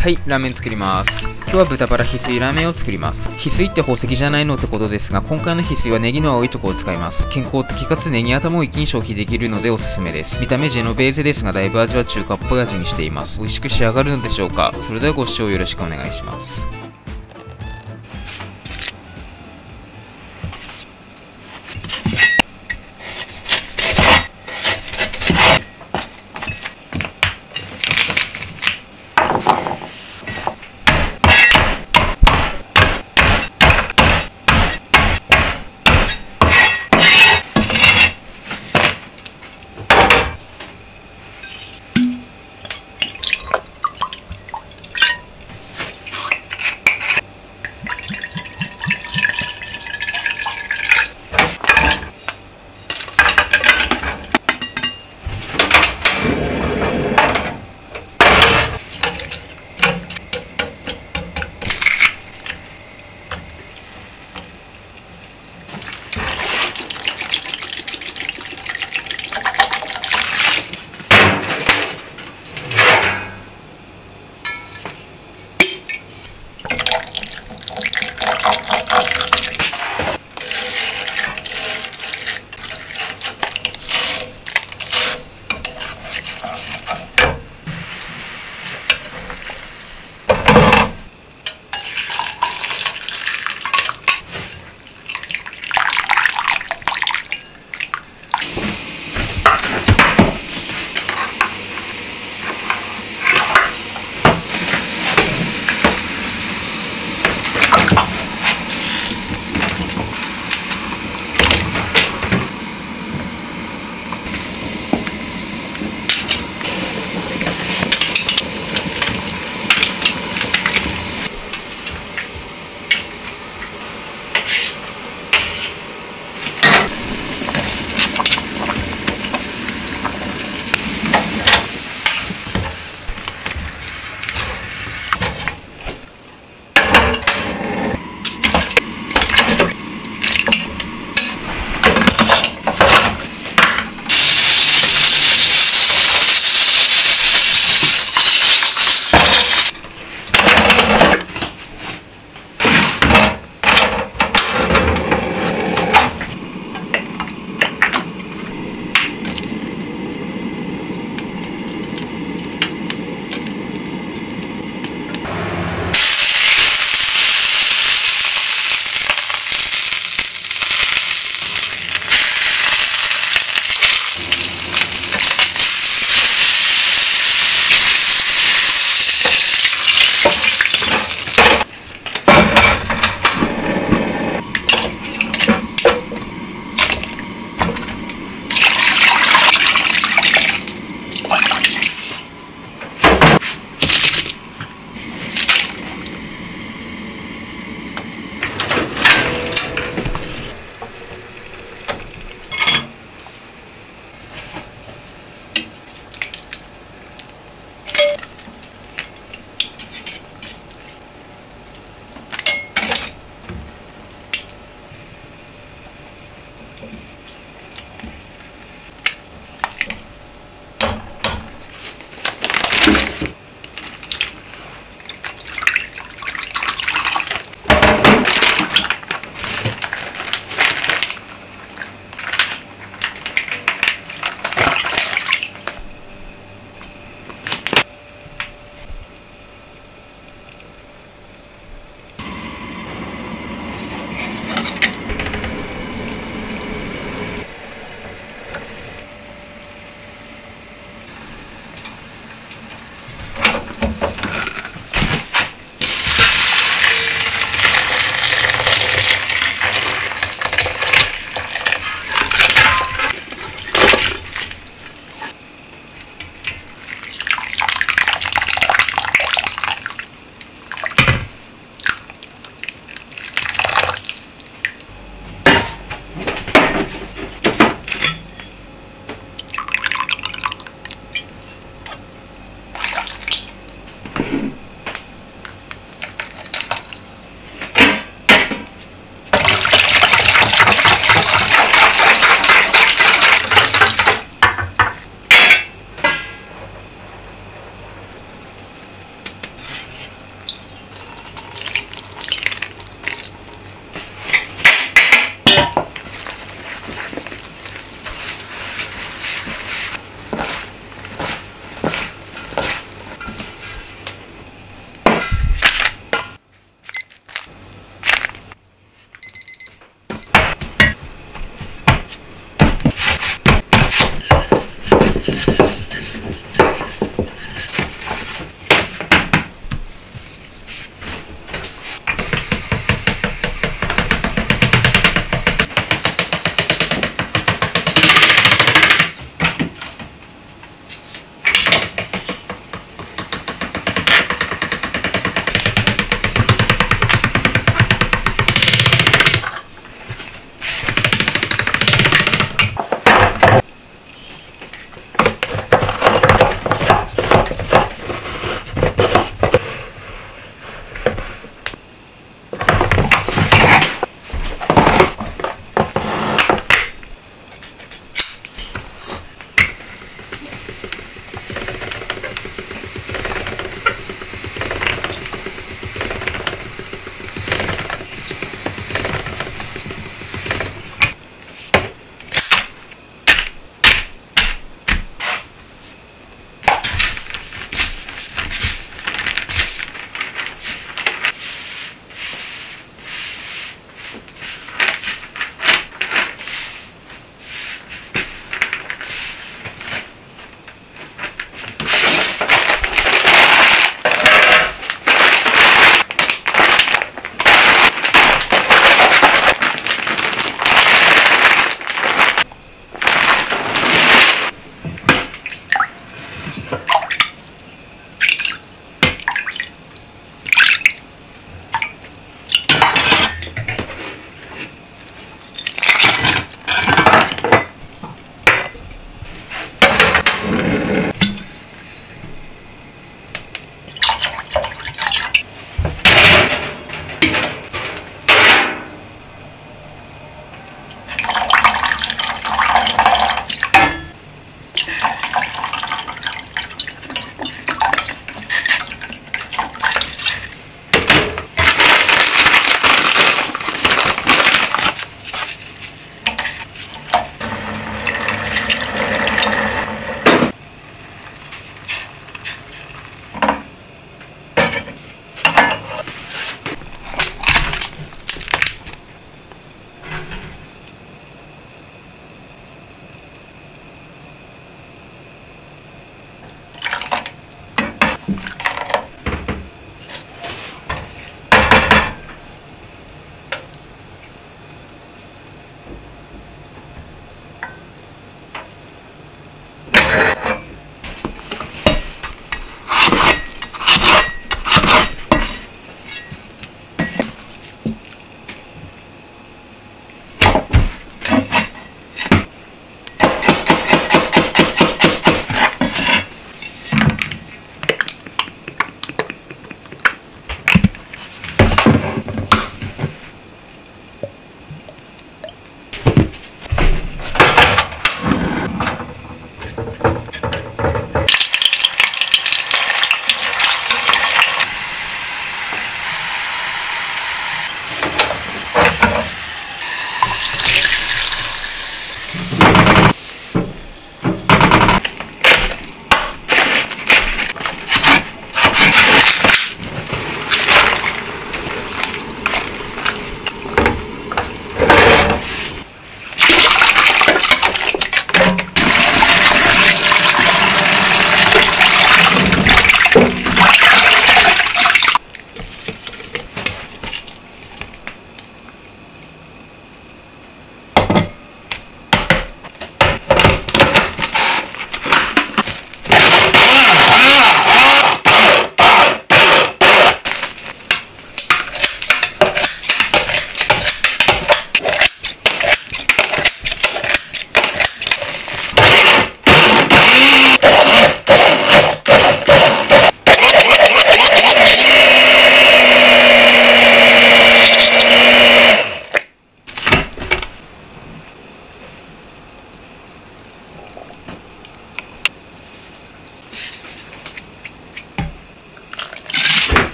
はい、ラーメン作ります。今日は豚バラ翡翠ラーメンを作ります。翡翠って宝石じゃないのってことですが、今回の翡翠はネギの青いとこを使います。健康的かつネギ頭を一気に消費できるのでおすすめです。見た目ジェノベーゼですが、だいぶ味は中華っぽい味にしています。美味しく仕上がるのでしょうか？それではご視聴よろしくお願いします。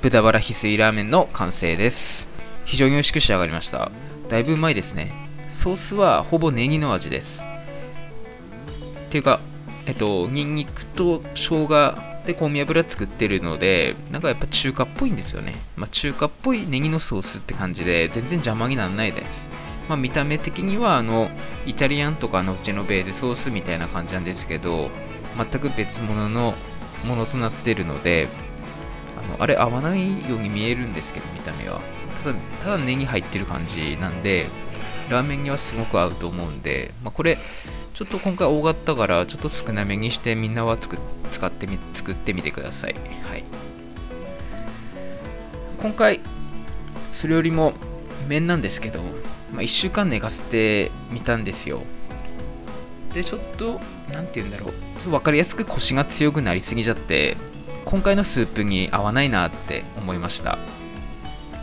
豚バラ翡翠ラーメンの完成です。非常に美味しく仕上がりました。だいぶうまいですね。ソースはほぼネギの味です。ていうかえっとニンニクと生姜で香味油作ってるのでなんかやっぱ中華っぽいんですよね、まあ、中華っぽいネギのソースって感じで全然邪魔にならないです。まあ、見た目的にはあのイタリアンとかのジェノベーゼソースみたいな感じなんですけど全く別物のものとなってるのであのあれ合わないように見えるんですけど見た目はただただネギ入ってる感じなんでラーメンにはすごく合うと思うんで、まあ、これちょっと今回大型からちょっと少なめにしてみんなはつく使ってみ作ってみてください、はい、今回それよりも麺なんですけどまあ、1週間寝かせてみたんですよ。で、ちょっと、何て言うんだろう。ちょっと分かりやすく腰が強くなりすぎちゃって、今回のスープに合わないなって思いました。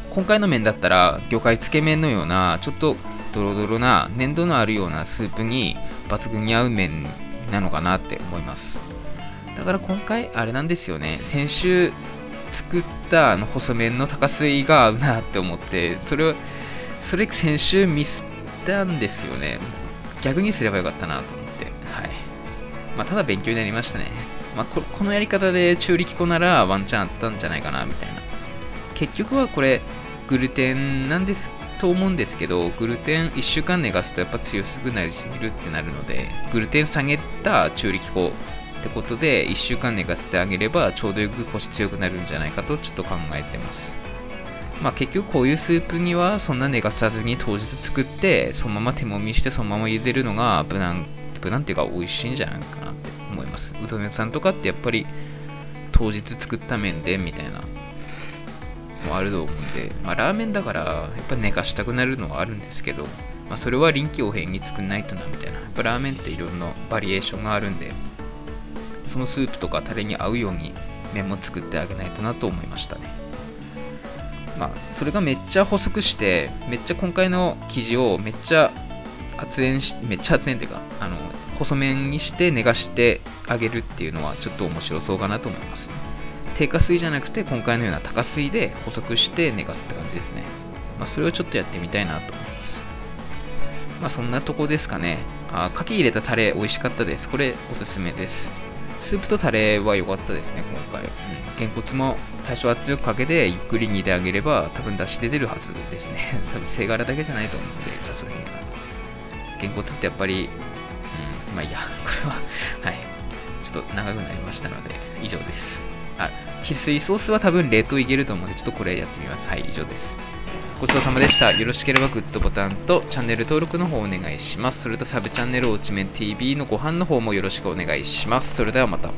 今回の麺だったら、魚介つけ麺のような、ちょっとドロドロな、粘度のあるようなスープに抜群に合う麺なのかなって思います。だから今回、あれなんですよね。先週作ったあの細麺の高水が合うなって思って、それをそれ先週ミスったんですよね。逆にすればよかったなと思って。はい。まあ、ただ勉強になりましたね。まあこ、このやり方で中力粉ならワンチャンあったんじゃないかな、みたいな。結局はこれ、グルテンなんですと思うんですけど、グルテン1週間寝かすとやっぱ強くなりすぎるってなるので、グルテン下げた中力粉ってことで1週間寝かせてあげればちょうどよく腰強くなるんじゃないかとちょっと考えてます。まあ、結局こういうスープにはそんな寝かさずに当日作ってそのまま手もみしてそのまま茹でるのが無難無難っていうか美味しいんじゃないかなってます。うどん屋さんとかってやっぱり当日作った麺でみたいなもあると思うんで、まあ、ラーメンだからやっぱ寝かしたくなるのはあるんですけど、まあ、それは臨機応変に作んないとなみたいな。やっぱラーメンっていろんなバリエーションがあるんでそのスープとかタレに合うように麺も作ってあげないとなと思いましたね。まあ、それがめっちゃ細くして、めっちゃ今回の生地をめっちゃ圧延し、めっちゃ圧延っていうか、あの、細麺にして寝かしてあげるっていうのはちょっと面白そうかなと思います。低下水じゃなくて、今回のような高水で細くして寝かすって感じですね。まあ、それをちょっとやってみたいなと思います。まあ、そんなとこですかね。あ、牡蠣入れたタレ美味しかったです。これおすすめです。スープとタレは良かったですね、今回。うん、げんこつも最初は強くかけてゆっくり煮てあげれば多分出汁で出るはずですね。多分背柄だけじゃないと思うんで、さすがに。げんこつってやっぱり、うん、まあいいや、これははい。ちょっと長くなりましたので、以上です。あ、翡翠ソースは多分冷凍いけると思うんで、ちょっとこれやってみます。はい、以上です。ごちそうさまでした。よろしければグッドボタンとチャンネル登録の方お願いします。それとサブチャンネル落ち面 TV のご飯の方もよろしくお願いします。それではまた。